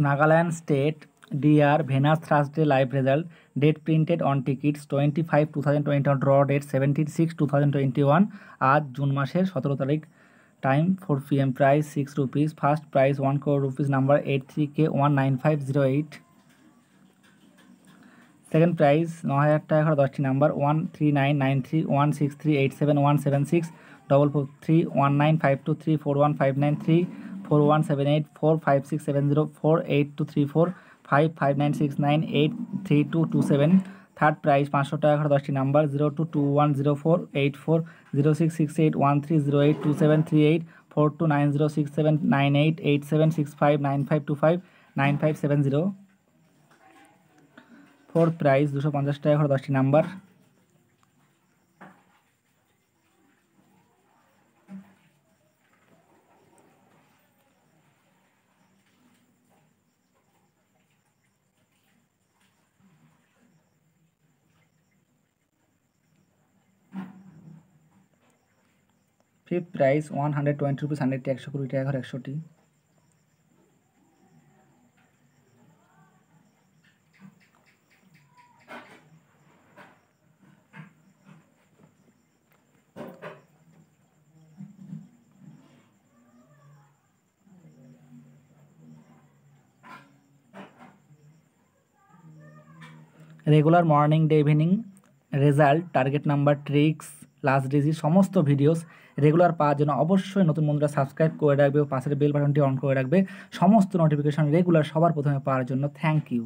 Nagaland State DR Venus Thursday live result date printed on tickets 25 2021 draw date 17 6 2021 আজ জুন মাসের সতেরো তারিখ। Time four P M price six rupees, first price one crore rupees, number eight three K one nine five zero eight. Second price ন হাজার টাকা করে দশটি number, one three nine nine three, one six three eight seven, one seven six, double four three, one nine five two three, four one five nine three four one seven eight four five six seven zero four eight two three four five five nine six nine eight three two two seven third price পাঁচশো টাকা দশটি number zero two two one zero four eight four zero six six eight one three zero eight two seven three eight four two nine zero six seven nine eight eight seven six five nine five two five nine five seven zero fourth price দুশো পঞ্চাশ টাকা দশটি number fifth price one hundred twenty rupees হান্ড্রেডটি একশো কুড়ি টাকা করে একশোটি regular morning day evening result target number tricks last DG সমস্ত ভিডিওস রেগুলার পাওয়ার জন্য অবশ্যই নতুন বন্ধুরা সাবস্ক্রাইব করে রাখবে ও পাশের বেল বাটনটি অন করে রাখবে। সমস্ত নোটিফিকেশান রেগুলার সবার প্রথমে পাওয়ার জন্য থ্যাংক ইউ